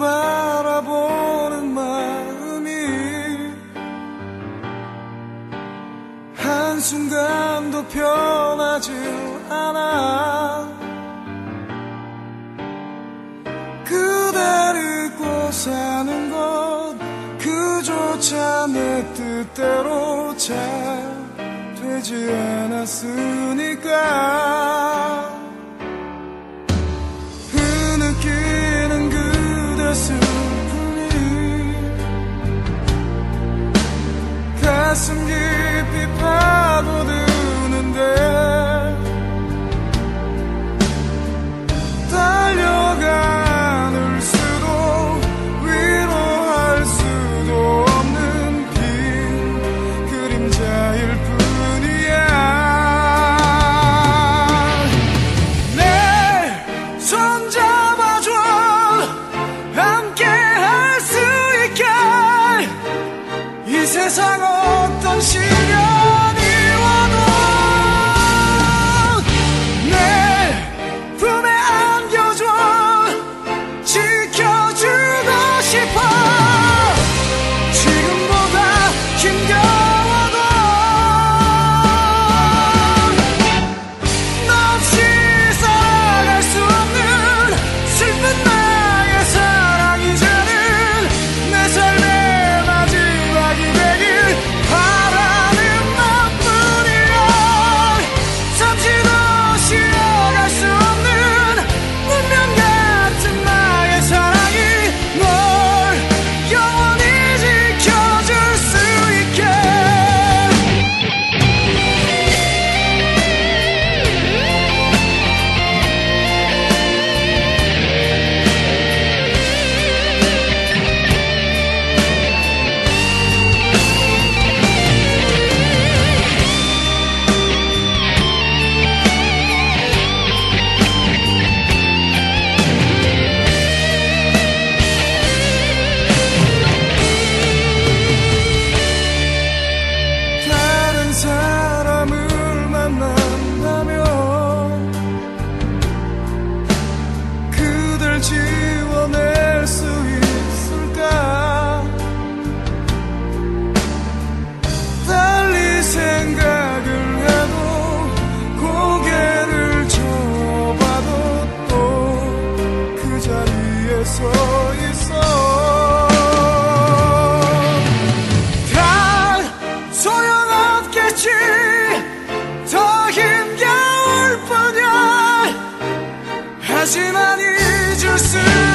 바라보는 마음이 한순간도 변하지 않아. 그대를 꼭 사는 것 그조차 내 뜻대로 잘 되지 않았으니까. 가슴 깊이 파고드는데 you see?